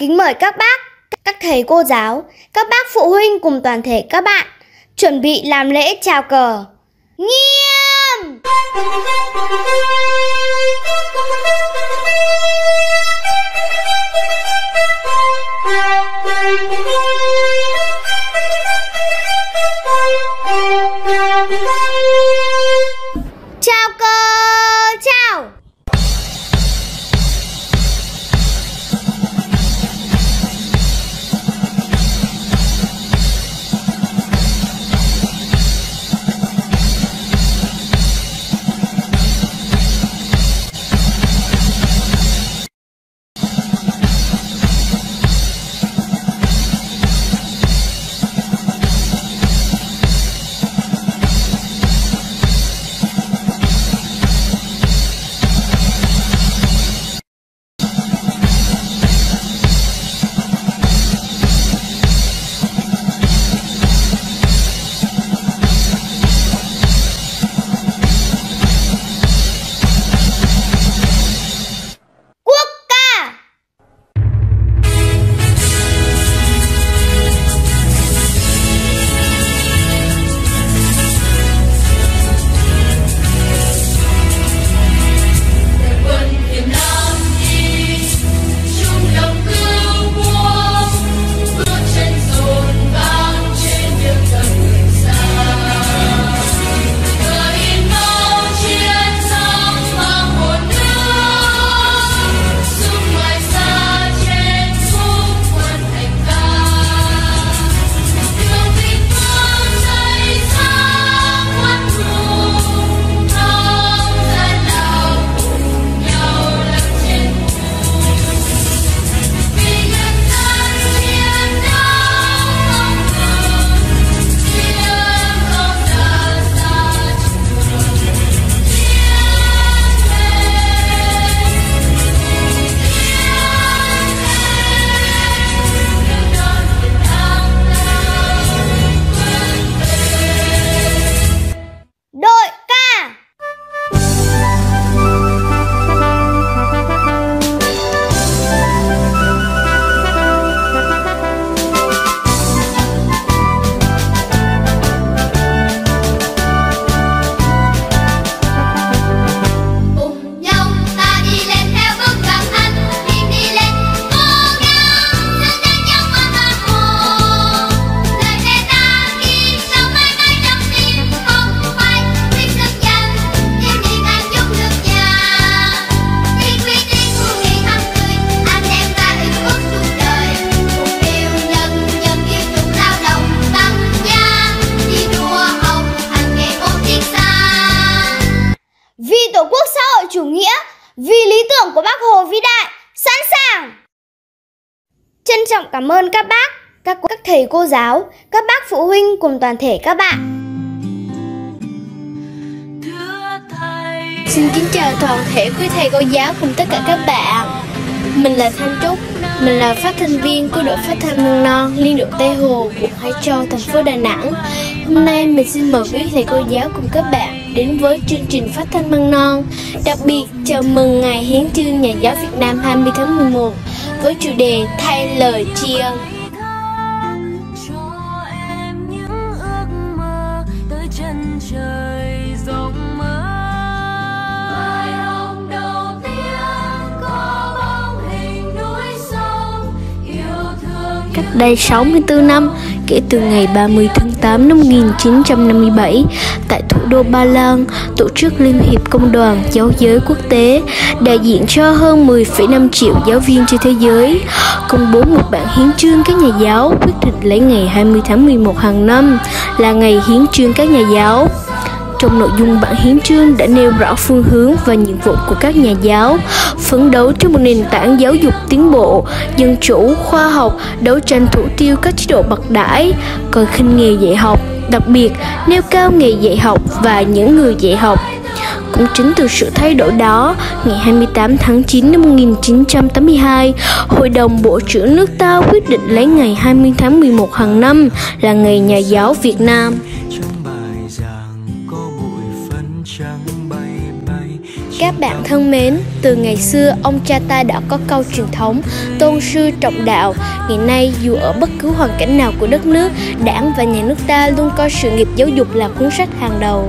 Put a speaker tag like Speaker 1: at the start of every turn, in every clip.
Speaker 1: kính mời các bác, các thầy cô giáo, các bác phụ huynh cùng toàn thể các bạn chuẩn bị làm lễ chào cờ. Nghiêm! Cảm ơn các bác, các các thầy cô giáo, các bác phụ huynh cùng toàn thể các bạn.
Speaker 2: Xin kính chào toàn thể quý thầy cô giáo cùng tất cả các bạn. Mình là Thanh Trúc Mình là phát thanh viên của đội phát thanh mầm non Liên đội Tây Hồ, quận Hải Châu, thành phố Đà Nẵng. Hôm nay mình xin mời quý thầy cô giáo cùng các bạn đến với chương trình phát thanh mầm non. Đặc biệt chào mừng ngày hiến trương nhà giáo Việt Nam 20 tháng 11 Với chủ đề Thay lời tri ân. Cách đây 64 năm, kể từ ngày 30 tháng 8 năm 1957, tại thủ đô Ba Lan, tổ chức Liên hiệp Công đoàn Giáo giới Quốc tế, đại diện cho hơn 10,5 triệu giáo viên trên thế giới, công bố một bản hiến trương các nhà giáo quyết định lấy ngày 20 tháng 11 hàng năm là ngày hiến trương các nhà giáo. Trong nội dung bản hiến trương đã nêu rõ phương hướng và nhiệm vụ của các nhà giáo, phấn đấu cho một nền tảng giáo dục tiến bộ, dân chủ, khoa học, đấu tranh thủ tiêu các chế độ bậc đãi, coi khinh nghề dạy học, đặc biệt nêu cao nghề dạy học và những người dạy học. Cũng chính từ sự thay đổi đó, ngày 28 tháng 9 năm 1982, Hội đồng Bộ trưởng nước ta quyết định lấy ngày 20 tháng 11 hàng năm là Ngày Nhà giáo Việt Nam. Các bạn thân mến, từ ngày xưa ông cha ta đã có câu truyền thống tôn sư trọng đạo. Ngày nay dù ở bất cứ hoàn cảnh nào của đất nước, đảng và nhà nước ta luôn coi sự nghiệp giáo dục là cuốn sách hàng đầu.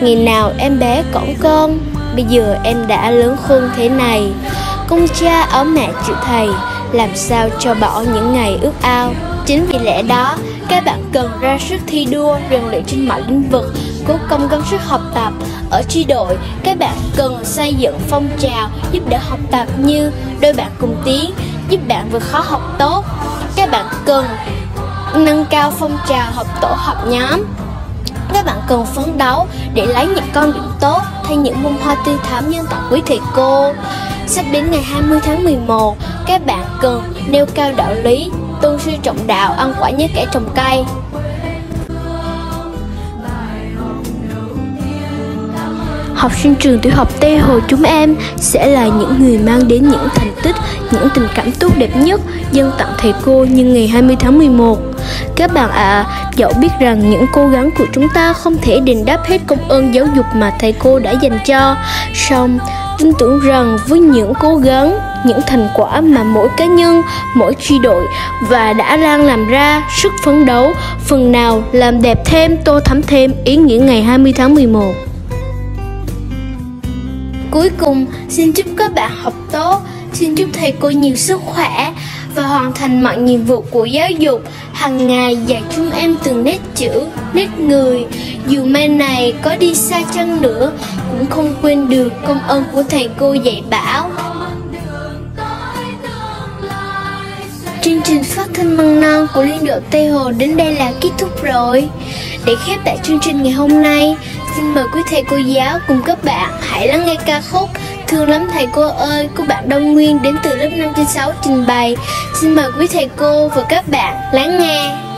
Speaker 2: Ngày nào em bé cõng con, bây giờ em đã lớn khôn thế này. Công cha ở mẹ chịu thầy, làm sao cho bỏ những ngày ước ao. Chính vì lẽ đó, các bạn cần ra sức thi đua, rèn luyện trên mọi lĩnh vực, cố công gắng sức học tập. Ở tri đội, các bạn cần xây dựng phong trào giúp đỡ học tập như đôi bạn cùng tiến, giúp bạn vượt khó học tốt. Các bạn cần nâng cao phong trào học tổ học nhóm. Các bạn cần phấn đấu để lấy những con điểm tốt thay những bông hoa tươi thắm nhân tộc quý thầy cô. Sắp đến ngày 20 tháng 11, các bạn cần nêu cao đạo lý, tôn sư trọng đạo, ăn quả như kẻ trồng cây. Học sinh trường tiểu học Tây Hồ chúng em sẽ là những người mang đến những thành tích, những tình cảm tốt đẹp nhất dân tặng thầy cô nhân ngày 20 tháng 11. Các bạn ạ, à, dẫu biết rằng những cố gắng của chúng ta không thể đền đáp hết công ơn giáo dục mà thầy cô đã dành cho, song tin tưởng rằng với những cố gắng, những thành quả mà mỗi cá nhân, mỗi tri đội và đã đang làm ra sức phấn đấu, phần nào làm đẹp thêm, tô thắm thêm ý nghĩa ngày 20 tháng 11. Cuối cùng, xin chúc các bạn học tốt, xin chúc thầy cô nhiều sức khỏe và hoàn thành mọi nhiệm vụ của giáo dục. Hàng ngày dạy chúng em từng nét chữ, nét người. Dù mai này có đi xa chăng nữa, cũng không quên được công ơn của thầy cô dạy bảo. Chương trình phát thanh măng non của Liên đội Tây Hồ đến đây là kết thúc rồi. Để khép lại chương trình ngày hôm nay, xin mời quý thầy cô giáo cùng các bạn hãy lắng nghe ca khúc Thương lắm thầy cô ơi của bạn Đông Nguyên đến từ lớp 5 trên 6 trình bày. Xin mời quý thầy cô và các bạn lắng nghe.